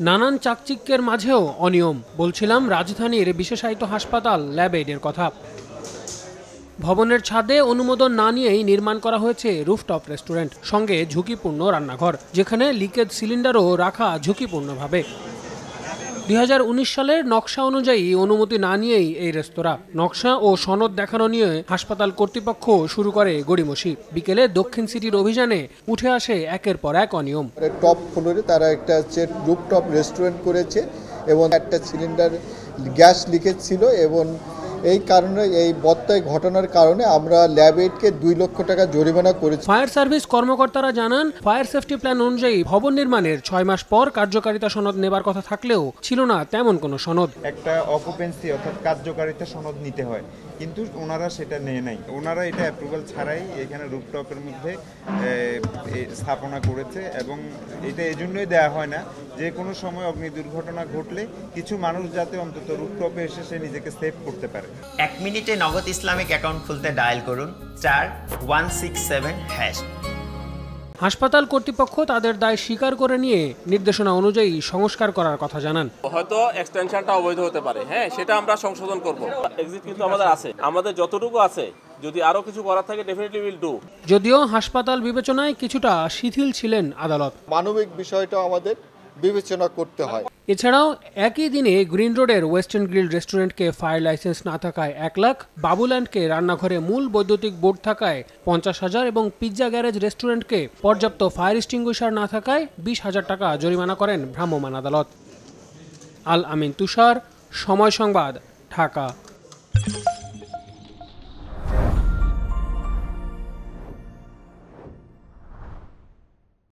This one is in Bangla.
নানান চাকচিক্যের মাঝেও অনিয়ম, বলছিলাম রাজধানীর বিশেষায়িত হাসপাতাল, ল্যাব এইডের কথা। ভবনের ছাদে অনুমোদন না নিয়েই নির্মাণ করা হয়েছে রুফটপ রেস্টুরেন্ট, সঙ্গে ঝুঁকিপূর্ণ রান্নাঘর, যেখানে লিকেজ সিলিন্ডারও রাখা ঝুঁকিপূর্ণভাবে। উনিশ সালের নকশা অনুযায়ী অনুমতি না নিয়েই এই রেস্তোরাঁ। নকশা ও সনদ দেখানো নিয়ে হাসপাতাল কর্তৃপক্ষ শুরু করে গড়িমসি। বিকেলে দক্ষিণ সিটির অভিযানে উঠে আসে একের পর এক অনিয়ম। টপ ফ্লোরে তারা একটা হচ্ছে রুপটপ রেস্টুরেন্ট করেছে এবং একটা সিলিন্ডার গ্যাস লিকেজ ছিল এবং এই কারণে এই বত্তায় ঘটনার কারণে আমরা ল্যাব এইডকে দুই লক্ষ টাকা জরিমানা করেছি। ফায়ার সার্ভিস কর্মকর্তারা জানান ফায়ার সেফটি প্ল্যান অনুযায়ী ভবন নির্মাণের ছয় মাস পর কার্যকারিতা সনদ নেবার কথা থাকলেও ছিল না তেমন কোনো সনদ। একটা অকুপেন্সি অর্থাৎ কার্যকারিতা সনদ নিতে হয় কিন্তু ওনারা সেটা নেয় নাই। ওনারা এটা অ্যাপ্রুভাল ছাড়াই এখানে রুপটপের মধ্যে স্থাপনা করেছে এবং এটা এজন্যই দেওয়া হয় না যে কোনো সময় অগ্নি দুর্ঘটনা ঘটলে কিছু মানুষ যাতে অন্তত রুপটপে এসে সে নিজেকে সেভ করতে পারে। এক মিনিটে নগদ ইসলামিক অ্যাকাউন্ট খুলতে ডায়াল করুন। চার ওয়ান সিক্স সেভেন হ্যাশ। হাসপাতাল কর্তৃপক্ষ তাদের দায় স্বীকার করে নিয়ে নির্দেশনা অনুযায়ী সংস্কার করার কথা জানান। হয়তো এক্সটেনশনটা অবৈধ হতে পারে। হ্যাঁ সেটা আমরা সংশোধন করব। এক্সিট কিন্তু আমাদের আছে। আমাদের যতটুকু আছে যদি আরও কিছু করার থাকে ডেফিনেটলি উইল ডু যদিও হাসপাতাল বিবেচনায় কিছুটা শিথিল ছিলেন আদালত। মানবিক বিষয়টা আমাদের। বিবেচনা করতে হয়। এছাড়াও একই দিনে গ্রিন রোডের ওয়েস্টার্ন গ্রিল রেস্টুরেন্টকে ফায়ার লাইসেন্স না থাকায় এক লাখ বাবুল্যান্ডকে রান্নাঘরে মূল বৈদ্যুতিক বোর্ড থাকায় পঞ্চাশ হাজার এবং পিৎজা গ্যারেজ রেস্টুরেন্টকে পর্যাপ্ত ফায়ার এক্সটিংগুইশার না থাকায় বিশ হাজার টাকা জরিমানা করেন ভ্রাম্যমাণ আদালত। আল আমিন তুষার, সময় সংবাদ, ঢাকা।